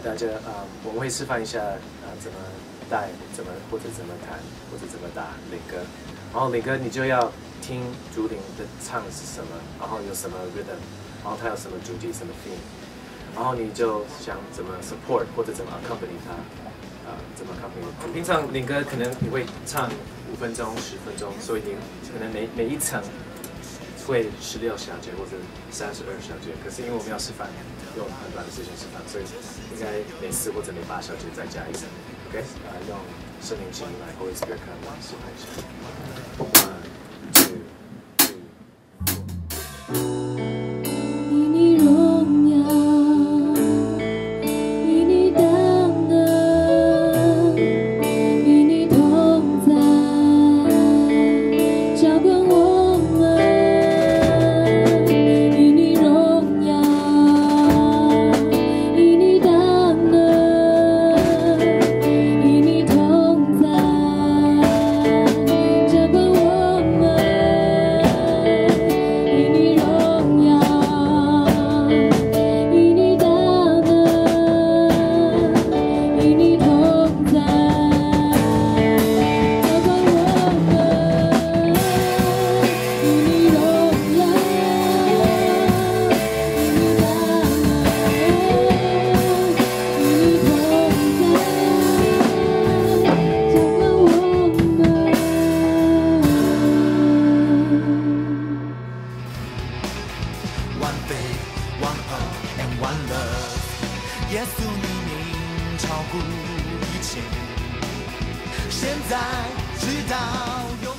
大家啊，我们会示范一下啊，怎么带，怎么或者怎么弹，或者怎么打领歌。然后领歌你就要听竹林的唱是什么，然后有什么 rhythm，然后它有什么主题，什么 theme，然后你就想怎么 support 或者怎么 accompany 它，啊，怎么 accompany。平常领歌可能你会唱五分钟、十分钟，所以你可能每每一层。会十六小节或者三十二小节，可是因为我们要示范，用很短的时间示范，所以应该每四或者每八小节再加一层，OK？啊，用圣灵琴来 Holy Spirit 看，示范一下。one day one hope and one love。耶稣，明名超乎一切，现在知道。